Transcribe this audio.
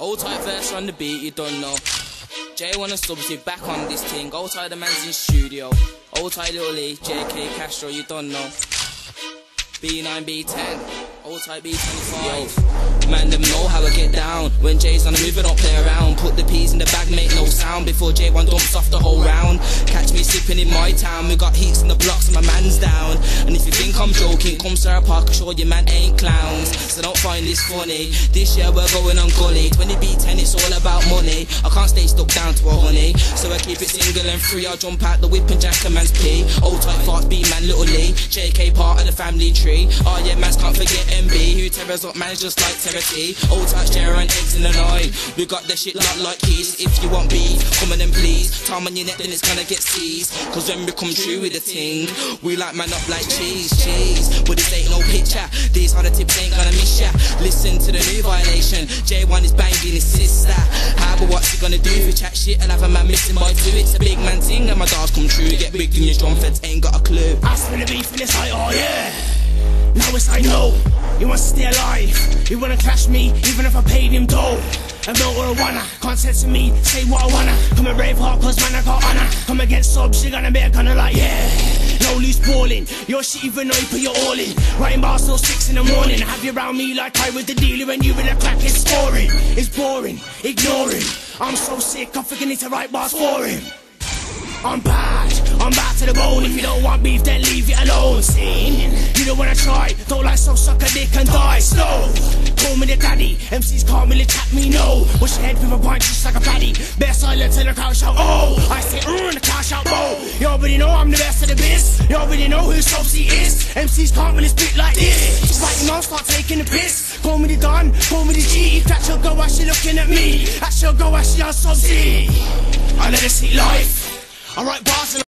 Old type verse on the beat, you don't know. Jayone and Stubbs, you back on this thing. Old type the man's in studio. Old type Little Lee, JK Castro, you don't know. B9, B10, old type B25. Man, them know how I get down. When Jay's on the move, I don't play around. Put the peas in the bag, make no sound. Before Jayone dumps off the whole round. Catch me sipping in my town. We got heats in the blocks, and my man's down. And if you think I'm joking, come Sarah Park, sure your man ain't clowns. So don't find this funny. This year we're going on gully. 20 B10, it's all about money. I can't stay stuck down to a honey. So I keep it single and free. I'll jump out the whip and jack a man's pee. Old type fast B man, little Lee. JK part of the family tree. Oh yeah, mans can't forget MB, who tears up mans just like Terity. Old touch, Jerry and eggs in the night. We got the shit locked like keys. If you want beef, come on and please. Time on your neck, then it's gonna get seized. Cause when we come true with the thing, we like man up like cheese, cheese. But picture. These the tips ain't gonna miss ya. Listen to the new violation. Jayone is banging his sister. How but what's he gonna do if we chat shit and have a man missing by two? It's a big man thing and my dogs come true. Get big in your drum feds ain't got a clue. Ask for the beef in this high, oh yeah. Now it's I know he wants to stay alive. He wanna clash me, even if I paid him dough. I built what I wanna, can't to me, say what I wanna. Come and brave heart, cause man I got honor. Come against subs, you're gonna be a kinda like, yeah. Loose balling, your shit even though you put your all in. Writing bars till six in the morning. Have you around me like I was the dealer when you in the crack it's scoring. It's boring, ignoring. I'm so sick, I'm forgetting to write bars for him. I'm bad, I'm bad to the bone. If you don't want beef, then leave it alone. Seen? Don't wanna try, don't like so suck a dick and die slow. Call me the daddy, MCs can't really chat me no. Wash your head with a punch just like a paddy. Bear silent till the crowd shout oh. I say mm, the crowd shout oh. You already know I'm the best of the biz. You already know who Subzee is. MCs can't really spit like this. Right now, start taking the piss. Call me the Don, call me the G. Catch your go as she looking at me. Catch your go as she on Subzee. I let her see life. I write bars